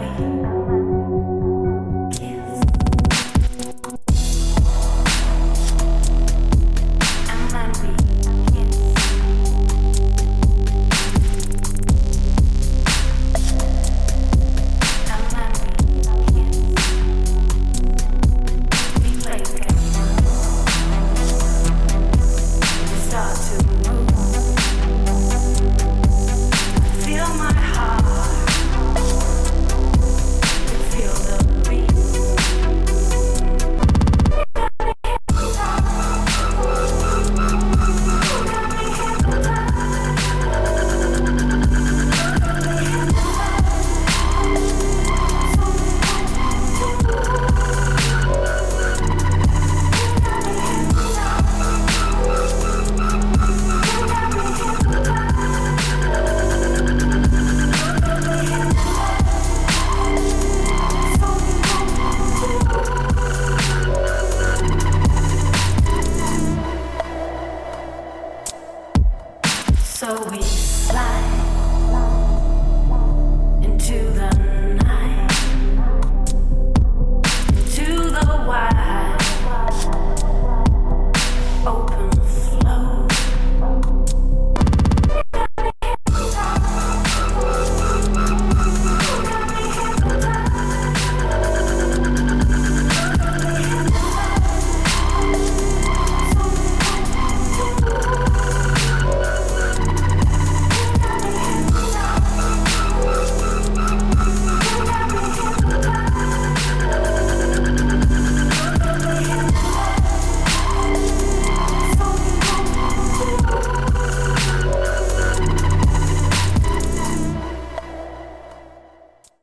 way. slide.